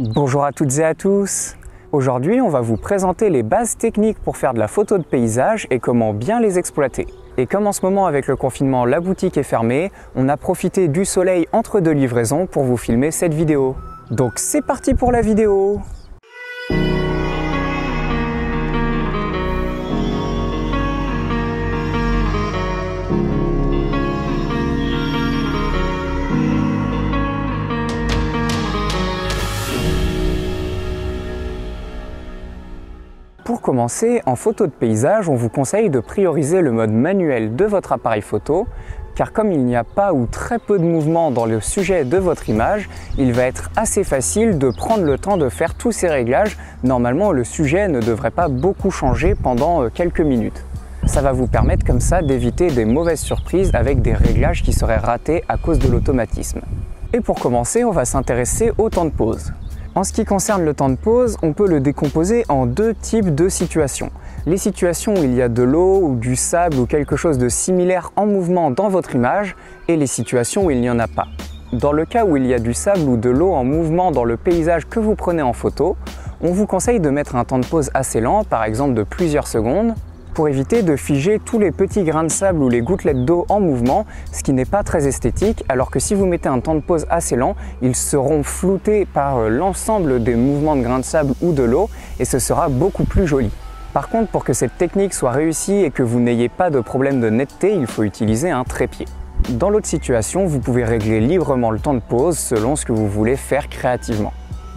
Bonjour à toutes et à tous Aujourd'hui, on va vous présenter les bases techniques pour faire de la photo de paysage et comment bien les exploiter. Et comme en ce moment avec le confinement la boutique est fermée, on a profité du soleil entre deux livraisons pour vous filmer cette vidéo. Donc c'est parti pour la vidéo commencer, en photo de paysage, on vous conseille de prioriser le mode manuel de votre appareil photo, car comme il n'y a pas ou très peu de mouvement dans le sujet de votre image, il va être assez facile de prendre le temps de faire tous ces réglages. Normalement, le sujet ne devrait pas beaucoup changer pendant euh, quelques minutes. Ça va vous permettre comme ça d'éviter des mauvaises surprises avec des réglages qui seraient ratés à cause de l'automatisme. Et pour commencer, on va s'intéresser au temps de pause. En ce qui concerne le temps de pause, on peut le décomposer en deux types de situations. Les situations où il y a de l'eau ou du sable ou quelque chose de similaire en mouvement dans votre image et les situations où il n'y en a pas. Dans le cas où il y a du sable ou de l'eau en mouvement dans le paysage que vous prenez en photo, on vous conseille de mettre un temps de pause assez lent, par exemple de plusieurs secondes, pour éviter de figer tous les petits grains de sable ou les gouttelettes d'eau en mouvement, ce qui n'est pas très esthétique, alors que si vous mettez un temps de pause assez lent, ils seront floutés par euh, l'ensemble des mouvements de grains de sable ou de l'eau et ce sera beaucoup plus joli. Par contre, pour que cette technique soit réussie et que vous n'ayez pas de problème de netteté, il faut utiliser un trépied. Dans l'autre situation, vous pouvez régler librement le temps de pause selon ce que vous voulez faire créativement.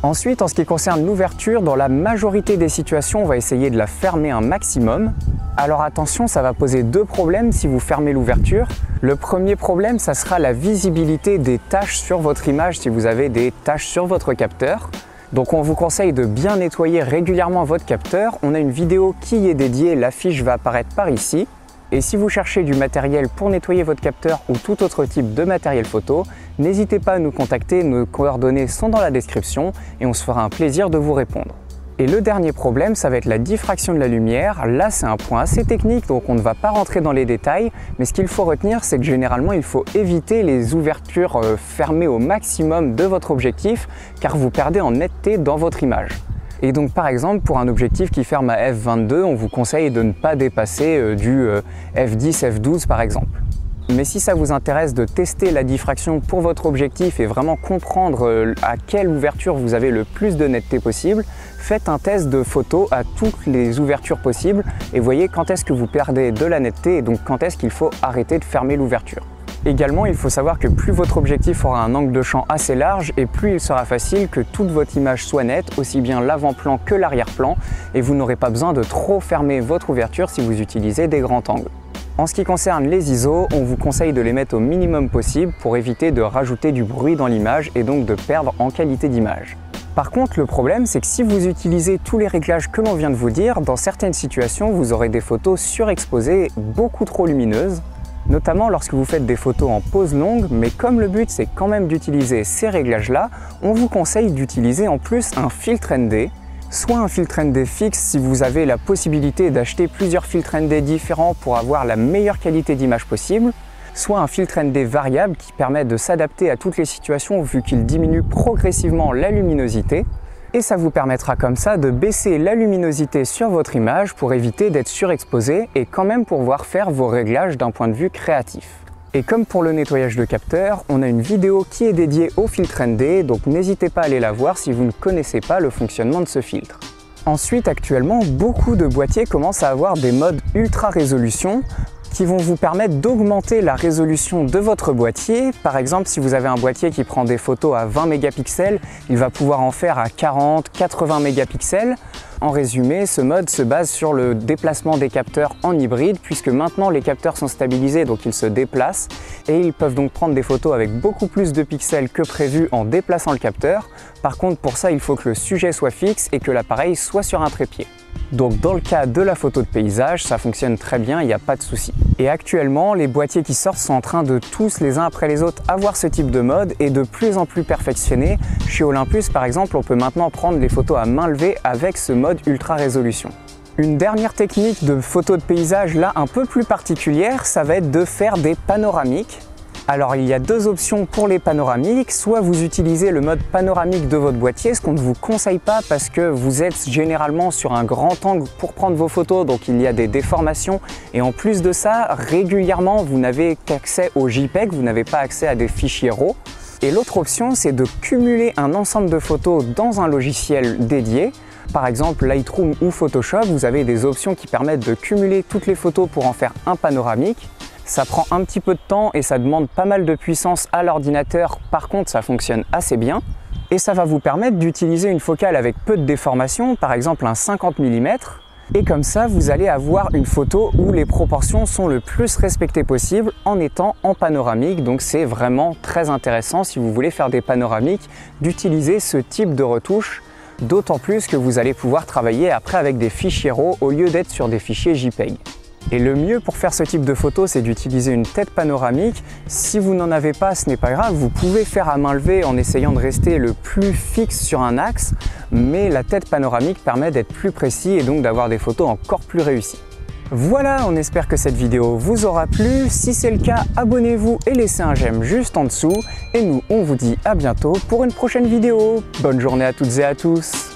Ensuite, en ce qui concerne l'ouverture, dans la majorité des situations, on va essayer de la fermer un maximum. Alors attention, ça va poser deux problèmes si vous fermez l'ouverture. Le premier problème, ça sera la visibilité des tâches sur votre image si vous avez des tâches sur votre capteur. Donc on vous conseille de bien nettoyer régulièrement votre capteur. On a une vidéo qui y est dédiée, l'affiche va apparaître par ici. Et si vous cherchez du matériel pour nettoyer votre capteur ou tout autre type de matériel photo, n'hésitez pas à nous contacter, nos coordonnées sont dans la description et on se fera un plaisir de vous répondre. Et le dernier problème, ça va être la diffraction de la lumière. Là, c'est un point assez technique, donc on ne va pas rentrer dans les détails. Mais ce qu'il faut retenir, c'est que généralement, il faut éviter les ouvertures euh, fermées au maximum de votre objectif, car vous perdez en netteté dans votre image. Et donc par exemple pour un objectif qui ferme à f22, on vous conseille de ne pas dépasser euh, du f10, euh, f12 par exemple. Mais si ça vous intéresse de tester la diffraction pour votre objectif et vraiment comprendre euh, à quelle ouverture vous avez le plus de netteté possible, faites un test de photo à toutes les ouvertures possibles et voyez quand est-ce que vous perdez de la netteté et donc quand est-ce qu'il faut arrêter de fermer l'ouverture. Également, il faut savoir que plus votre objectif aura un angle de champ assez large et plus il sera facile que toute votre image soit nette, aussi bien l'avant-plan que l'arrière-plan, et vous n'aurez pas besoin de trop fermer votre ouverture si vous utilisez des grands angles. En ce qui concerne les ISO, on vous conseille de les mettre au minimum possible pour éviter de rajouter du bruit dans l'image et donc de perdre en qualité d'image. Par contre, le problème, c'est que si vous utilisez tous les réglages que l'on vient de vous dire, dans certaines situations, vous aurez des photos surexposées, beaucoup trop lumineuses, notamment lorsque vous faites des photos en pause longue, mais comme le but c'est quand même d'utiliser ces réglages-là, on vous conseille d'utiliser en plus un filtre ND, soit un filtre ND fixe si vous avez la possibilité d'acheter plusieurs filtres ND différents pour avoir la meilleure qualité d'image possible, soit un filtre ND variable qui permet de s'adapter à toutes les situations vu qu'il diminue progressivement la luminosité, et ça vous permettra comme ça de baisser la luminosité sur votre image pour éviter d'être surexposé et quand même pouvoir faire vos réglages d'un point de vue créatif. Et comme pour le nettoyage de capteur, on a une vidéo qui est dédiée au filtre ND, donc n'hésitez pas à aller la voir si vous ne connaissez pas le fonctionnement de ce filtre. Ensuite, actuellement, beaucoup de boîtiers commencent à avoir des modes ultra résolution qui vont vous permettre d'augmenter la résolution de votre boîtier. Par exemple, si vous avez un boîtier qui prend des photos à 20 mégapixels, il va pouvoir en faire à 40, 80 mégapixels. En résumé, ce mode se base sur le déplacement des capteurs en hybride puisque maintenant les capteurs sont stabilisés donc ils se déplacent et ils peuvent donc prendre des photos avec beaucoup plus de pixels que prévu en déplaçant le capteur. Par contre pour ça il faut que le sujet soit fixe et que l'appareil soit sur un trépied. Donc dans le cas de la photo de paysage, ça fonctionne très bien, il n'y a pas de souci. Et actuellement, les boîtiers qui sortent sont en train de tous les uns après les autres avoir ce type de mode et de plus en plus perfectionné. Chez Olympus par exemple, on peut maintenant prendre les photos à main levée avec ce ultra résolution. Une dernière technique de photo de paysage là un peu plus particulière, ça va être de faire des panoramiques. Alors il y a deux options pour les panoramiques, soit vous utilisez le mode panoramique de votre boîtier, ce qu'on ne vous conseille pas parce que vous êtes généralement sur un grand angle pour prendre vos photos, donc il y a des déformations et en plus de ça, régulièrement vous n'avez qu'accès au JPEG, vous n'avez pas accès à des fichiers RAW. Et l'autre option, c'est de cumuler un ensemble de photos dans un logiciel dédié. Par exemple Lightroom ou Photoshop, vous avez des options qui permettent de cumuler toutes les photos pour en faire un panoramique. Ça prend un petit peu de temps et ça demande pas mal de puissance à l'ordinateur. Par contre, ça fonctionne assez bien. Et ça va vous permettre d'utiliser une focale avec peu de déformation, par exemple un 50 mm. Et comme ça, vous allez avoir une photo où les proportions sont le plus respectées possible en étant en panoramique. Donc c'est vraiment très intéressant si vous voulez faire des panoramiques d'utiliser ce type de retouche. D'autant plus que vous allez pouvoir travailler après avec des fichiers RAW au lieu d'être sur des fichiers JPEG. Et le mieux pour faire ce type de photo, c'est d'utiliser une tête panoramique. Si vous n'en avez pas, ce n'est pas grave, vous pouvez faire à main levée en essayant de rester le plus fixe sur un axe, mais la tête panoramique permet d'être plus précis et donc d'avoir des photos encore plus réussies. Voilà, on espère que cette vidéo vous aura plu. Si c'est le cas, abonnez-vous et laissez un j'aime juste en dessous. Et nous, on vous dit à bientôt pour une prochaine vidéo. Bonne journée à toutes et à tous